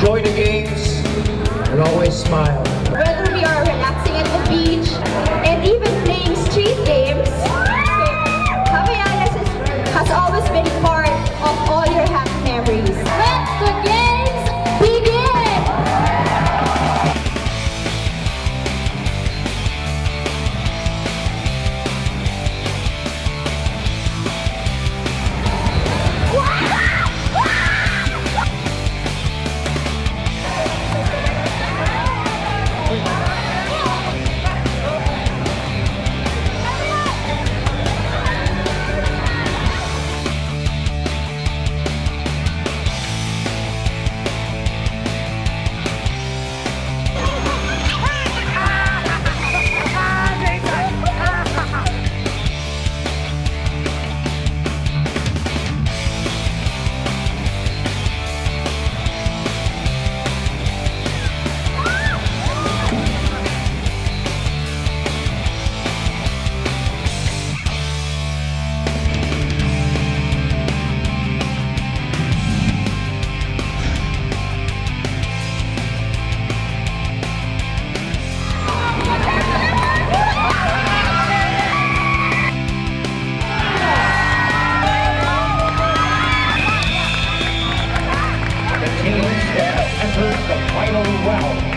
enjoy the games, and always smile. Whether we are relaxing at the beach, and even playing street games, Havaianas has always been fun. enters the final round.